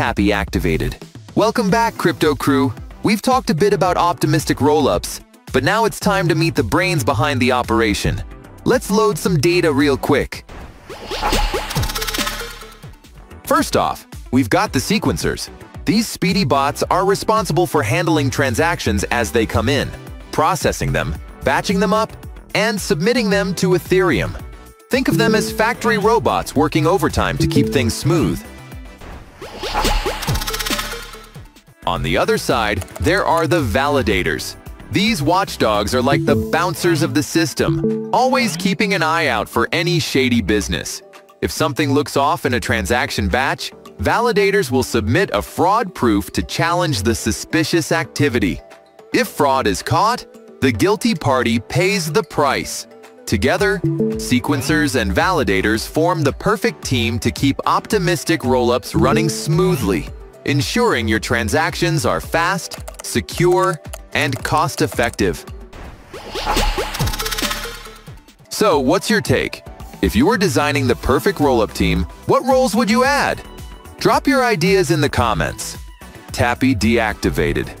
Tappy activated. Welcome back, Crypto Crew. We've talked a bit about optimistic rollups, but now it's time to meet the brains behind the operation. Let's load some data real quick. First off, we've got the sequencers. These speedy bots are responsible for handling transactions as they come in, processing them, batching them up, and submitting them to Ethereum. Think of them as factory robots working overtime to keep things smooth. On the other side, there are the validators. These watchdogs are like the bouncers of the system, always keeping an eye out for any shady business. If something looks off in a transaction batch, validators will submit a fraud proof to challenge the suspicious activity. If fraud is caught, the guilty party pays the price. Together, sequencers and validators form the perfect team to keep optimistic rollups running smoothly, ensuring your transactions are fast, secure, and cost-effective. So, what's your take? If you were designing the perfect roll-up team, what roles would you add? Drop your ideas in the comments. Tappy deactivated.